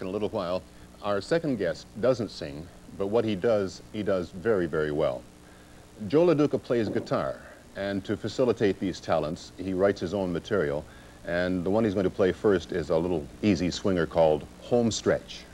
in a little while. Our second guest doesn't sing, but what he does, he does very, very well. Joe LoDuca plays guitar, and to facilitate these talents, he writes his own material, and the one he's going to play first is a little easy swinger called Home Stretch.